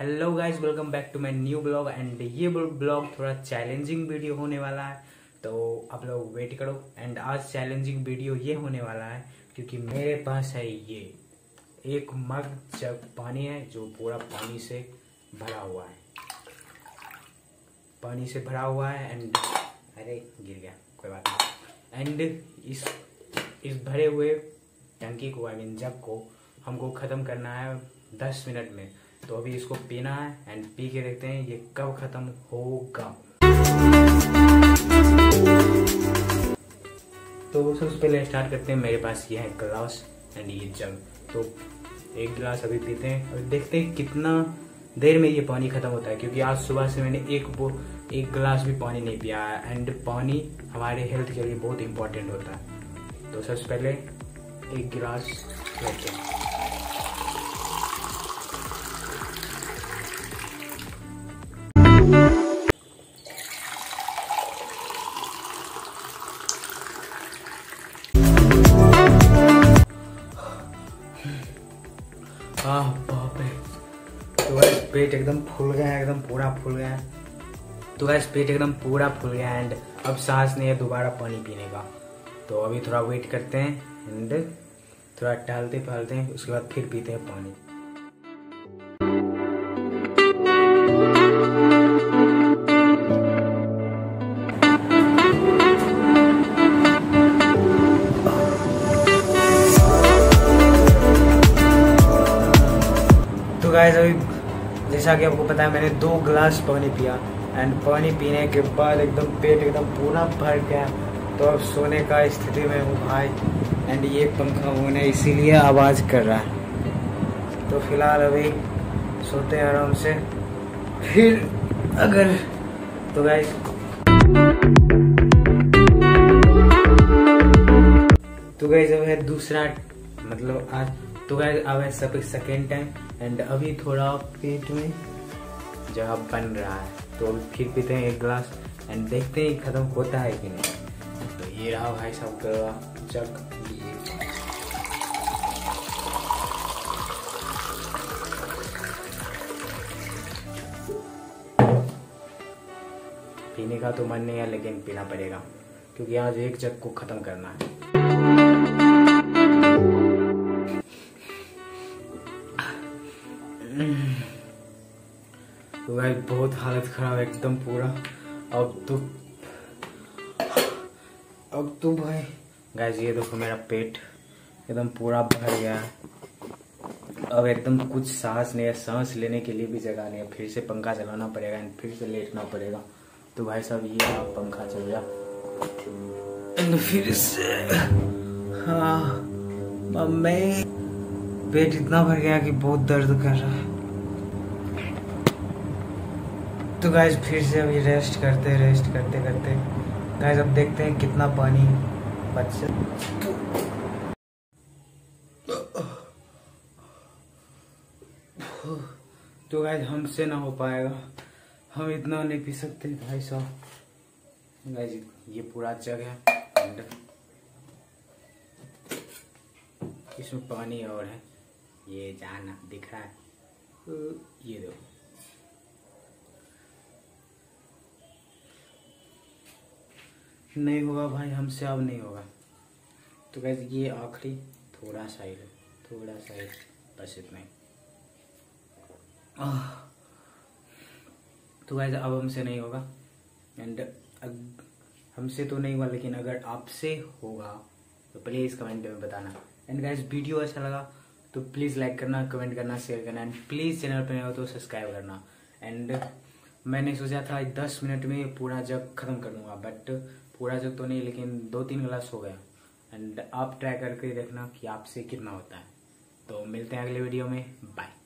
Hello guys welcome back to my new blog and ये blog थोड़ा challenging video होने वाला है तो आप लोग वेट करो एंड आज चैलेंजिंग वीडियो ये होने वाला है क्योंकि मेरे पास है ये एक मग जग पानी है जो पूरा पानी से भरा हुआ है। पानी से भरा हुआ है एंड अरे गिर गया, कोई बात नहीं। एंड इस इस भरे हुए टंकी को आई मीन जग को हमको ख़त्म करना है दस मिनट में। तो अभी इसको पीना है एंड पी के देखते हैं ये कब ख़त्म होगा। तो सबसे पहले स्टार्ट करते हैं। मेरे पास ये है ग्लास एंड ये जग तो एक गिलास अभी पीते हैं और देखते हैं कितना देर में ये पानी खत्म होता है, क्योंकि आज सुबह से मैंने एक वो एक गिलास भी पानी नहीं पिया है एंड पानी हमारे हेल्थ के लिए बहुत इंपॉर्टेंट होता है। तो सबसे पहले एक गिलास लेते हैं। आह बाप रे। तो गैस पेट एकदम फूल गया है, एकदम पूरा फूल गया है। तो गैस पेट एकदम पूरा फूल गया एंड अब सांस नहीं है दोबारा पानी पीने का। तो अभी थोड़ा वेट करते हैं एंड थोड़ा टहलते फहलते हैं, उसके बाद फिर पीते हैं पानी। गाइस अभी जैसा कि आपको पता है, मैंने दो ग्लास पानी पिया। एंड पानी पीने के बाद एकदम पेट एकदम पूरा भर गया। तो अब सोने का स्थिति में हूँ भाई। एंड ये पंखा होने इसीलिए आवाज़ कर रहा है। तो फ़िलहाल अभी सोते हैं आराम से। फिर अगर तो गाइस तो गाइस अब है दूसरा मतलब आज तो गाइस अब है सब सेकेंड टाइम एंड अभी थोड़ा पेट में जगह बन रहा है तो फिर पीते हैं एक गिलास एंड देखते हैं खत्म होता है कि नहीं। तो ये रहा भाई साहब का जग। पीने का तो मन नहीं है, लेकिन पीना पड़ेगा, क्योंकि आज एक जग को खत्म करना है। भाई, बहुत हालत खराब है एकदम पूरा। अब तो अब तो भाई गाइस ये देखो मेरा पेट एकदम पूरा भर गया है। अब एकदम कुछ सांस नहीं है, सांस लेने के लिए भी जगह नहीं है। फिर से पंखा चलाना पड़ेगा एंड फिर से लेटना पड़ेगा। तो भाई साहब, ये आप पंखा चल गया। एंड फिर से हाँ मम्मी पेट इतना भर गया कि बहुत दर्द कर रहा है। तो गाइज़ फिर से अभी रेस्ट करते रेस्ट करते करते। गाइज़ अब देखते हैं कितना पानी बच तो गाइज़ हमसे ना हो पाएगा। हम इतना नहीं पी सकते भाई साहब। गाइज़ ये पूरा जग है। इसमें पानी और है। ये जाना दिख रहा है। ये देखो। नहीं होगा भाई, हमसे अब नहीं होगा। तो गैस ये आखिरी थोड़ा सा ही, थोड़ा सा ही, बस इतना ही। तो गैस अब हमसे नहीं होगा। एंड हमसे तो नहीं हुआ, लेकिन अगर आपसे होगा तो प्लीज़ कमेंट में बताना। एंड गैस वीडियो अच्छा लगा तो प्लीज़ लाइक करना कमेंट करना शेयर करना एंड प्लीज़ चैनल पर हो तो सब्सक्राइब करना। एंड मैंने सोचा था दस मिनट में पूरा जग खत्म कर दूँगा बट पूरा जग तो नहीं, लेकिन दो तीन ग्लास हो गया। एंड आप ट्राई करके देखना कि आपसे कितना होता है। तो मिलते हैं अगले वीडियो में। बाय